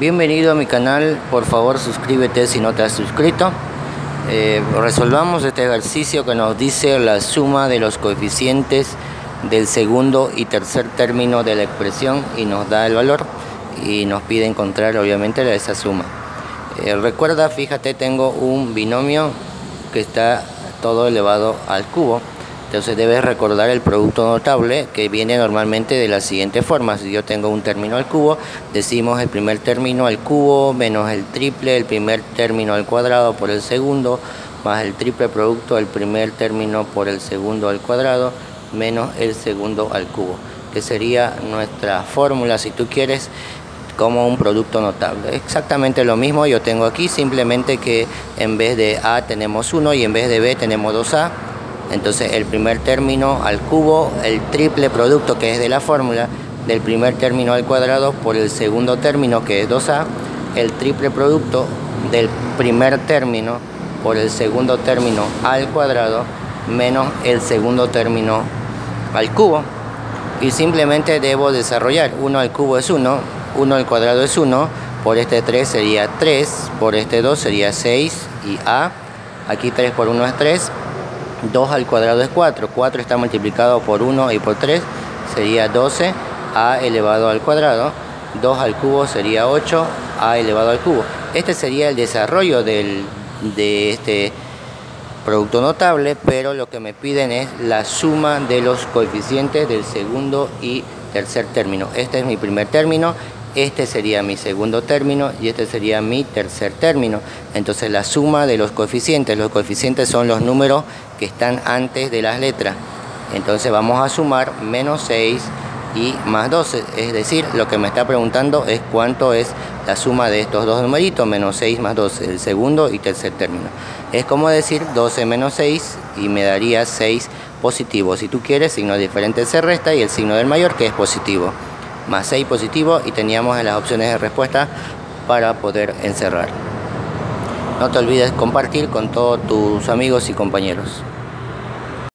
Bienvenido a mi canal, por favor suscríbete si no te has suscrito. Eh, resolvamos este ejercicio que nos dice la suma de los coeficientes del segundo y tercer término de la expresión y nos da el valor y nos pide encontrar obviamente esa suma. Eh, recuerda, fíjate, tengo un binomio que está todo elevado al cubo entonces debes recordar el producto notable que viene normalmente de la siguiente forma. Si yo tengo un término al cubo, decimos el primer término al cubo menos el triple, el primer término al cuadrado por el segundo, más el triple producto del primer término por el segundo al cuadrado, menos el segundo al cubo, que sería nuestra fórmula, si tú quieres, como un producto notable. Exactamente lo mismo yo tengo aquí, simplemente que en vez de A tenemos 1 y en vez de B tenemos 2A entonces el primer término al cubo, el triple producto que es de la fórmula, del primer término al cuadrado por el segundo término que es 2a, el triple producto del primer término por el segundo término al cuadrado menos el segundo término al cubo. Y simplemente debo desarrollar 1 al cubo es 1, 1 al cuadrado es 1, por este 3 sería 3, por este 2 sería 6 y a, aquí 3 por 1 es 3, 2 al cuadrado es 4, 4 está multiplicado por 1 y por 3, sería 12, a elevado al cuadrado, 2 al cubo sería 8, a elevado al cubo. Este sería el desarrollo del, de este producto notable, pero lo que me piden es la suma de los coeficientes del segundo y tercer término. Este es mi primer término, este sería mi segundo término y este sería mi tercer término. Entonces la suma de los coeficientes, los coeficientes son los números que están antes de las letras. Entonces vamos a sumar menos 6 y más 12. Es decir, lo que me está preguntando es cuánto es la suma de estos dos numeritos, menos 6 más 12, el segundo y tercer término. Es como decir 12 menos 6 y me daría 6 positivo. Si tú quieres, signo diferente se resta y el signo del mayor que es positivo más 6 positivo y teníamos en las opciones de respuesta para poder encerrar. No te olvides compartir con todos tus amigos y compañeros.